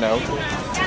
No.